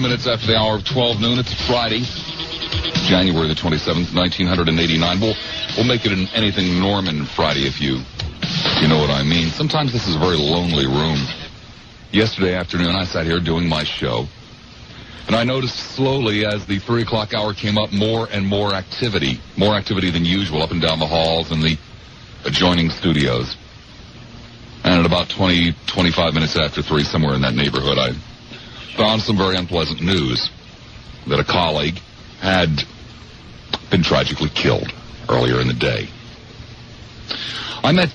10 minutes after the hour of 12 noon. It's Friday, January the 27th, 1989. We'll, we'll make it an anything Norman Friday if you, you know what I mean. Sometimes this is a very lonely room. Yesterday afternoon, I sat here doing my show. And I noticed slowly as the 3 o'clock hour came up, more and more activity. More activity than usual up and down the halls and the adjoining studios. And at about 20, 25 minutes after 3, somewhere in that neighborhood, I found some very unpleasant news that a colleague had been tragically killed earlier in the day. I met,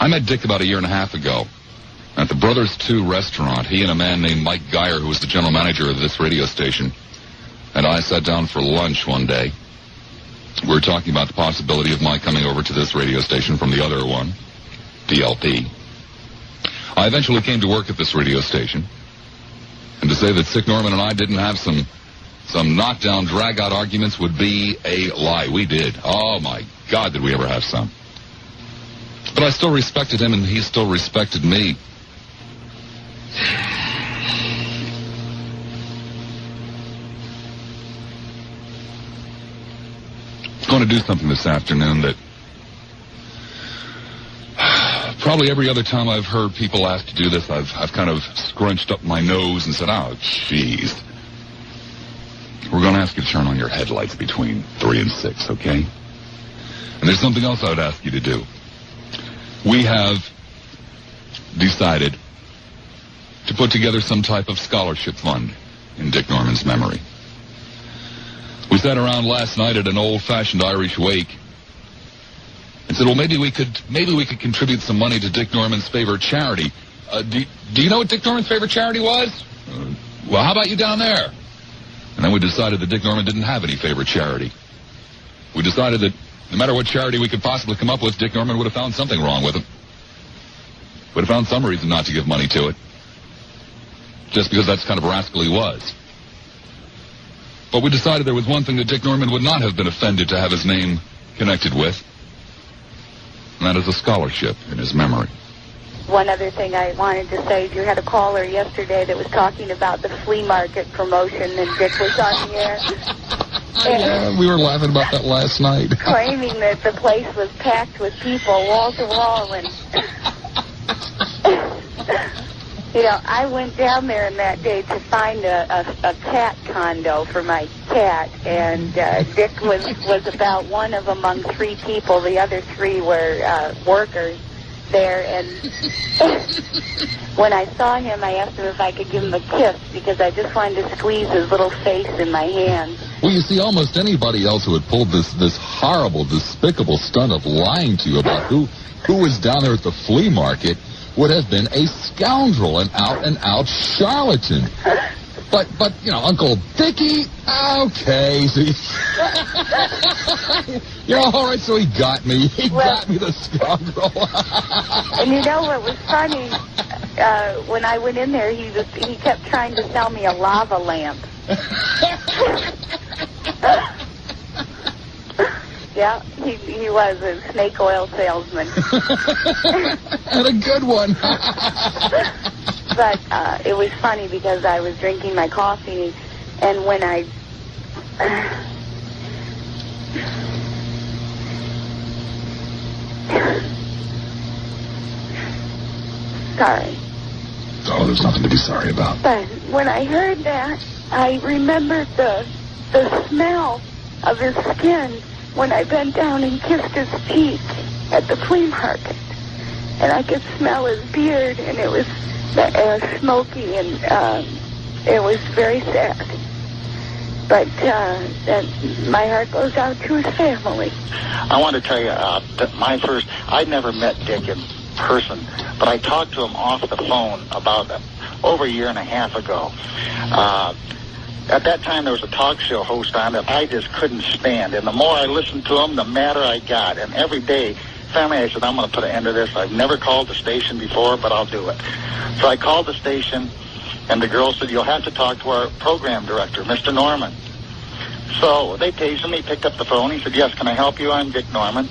I met Dick about a year and a half ago at the Brothers 2 restaurant. He and a man named Mike Geyer, who was the general manager of this radio station, and I sat down for lunch one day. We were talking about the possibility of my coming over to this radio station from the other one, DLP. I eventually came to work at this radio station. And to say that Dick Norman and I didn't have some some knockdown, drag-out arguments would be a lie. We did. Oh, my God, did we ever have some. But I still respected him, and he still respected me. I'm going to do something this afternoon that probably every other time I've heard people ask to do this, I've, I've kind of scrunched up my nose and said, oh, jeez. We're going to ask you to turn on your headlights between 3 and 6, okay? And there's something else I would ask you to do. We have decided to put together some type of scholarship fund in Dick Norman's memory. We sat around last night at an old-fashioned Irish wake and said, well, maybe we could maybe we could contribute some money to Dick Norman's favorite charity. Uh, do, do you know what Dick Norman's favorite charity was? Uh, well, how about you down there? And then we decided that Dick Norman didn't have any favorite charity. We decided that no matter what charity we could possibly come up with, Dick Norman would have found something wrong with him. Would have found some reason not to give money to it. Just because that's kind of rascal he was. But we decided there was one thing that Dick Norman would not have been offended to have his name connected with. And that is a scholarship in his memory. One other thing I wanted to say, you had a caller yesterday that was talking about the flea market promotion, and Dick was on the air. yeah, we were laughing about that last night. claiming that the place was packed with people, wall to wall, and... you know, I went down there in that day to find a, a, a cat condo for my cat, and uh, Dick was, was about one of among three people. The other three were uh, workers there, and when I saw him, I asked him if I could give him a kiss because I just wanted to squeeze his little face in my hand. Well, you see, almost anybody else who had pulled this this horrible, despicable stunt of lying to you about who who was down there at the flea market would have been a scoundrel, an out and out charlatan. But, but you know, Uncle Dickie, okay. See, you know, all right, so he got me. He well, got me, the scoundrel. and you know what was funny? Uh, when I went in there, he was, he kept trying to sell me a lava lamp. Yeah, he, he was a snake oil salesman. and a good one. but uh, it was funny because I was drinking my coffee, and when I... sorry. Oh, there's nothing to be sorry about. But when I heard that, I remembered the the smell of his skin when I bent down and kissed his cheek at the flea market. And I could smell his beard, and it was uh, smoky, and um, it was very sad. But uh, my heart goes out to his family. I want to tell you, uh, that my first, I'd never met Dick in person, but I talked to him off the phone about uh, over a year and a half ago. Uh, at that time, there was a talk show host on that I just couldn't stand. And the more I listened to him, the madder I got. And every day, finally, I said, I'm going to put an end to this. I've never called the station before, but I'll do it. So I called the station, and the girl said, you'll have to talk to our program director, Mr. Norman. So they tased him. He picked up the phone. He said, yes, can I help you? I'm Dick Norman.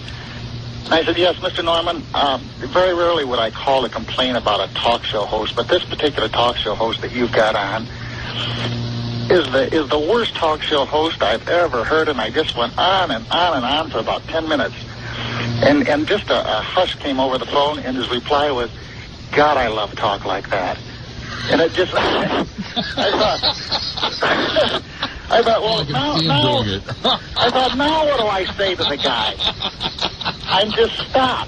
And I said, yes, Mr. Norman, um, very rarely would I call to complain about a talk show host, but this particular talk show host that you've got on is the is the worst talk show host I've ever heard, and I just went on and on and on for about ten minutes, and and just a, a hush came over the phone, and his reply was, "God, I love talk like that," and it just I thought. I thought, well, now, now. I thought, now what do I say to the guy? I'm just stop.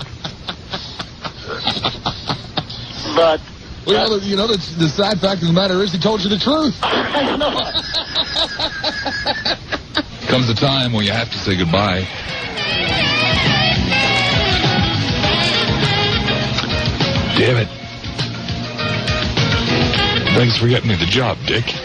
But Well, you know, the, you know the, the sad fact of the matter is he told you the truth. I know. Comes a time when you have to say goodbye. Damn it. Thanks for getting me the job, Dick.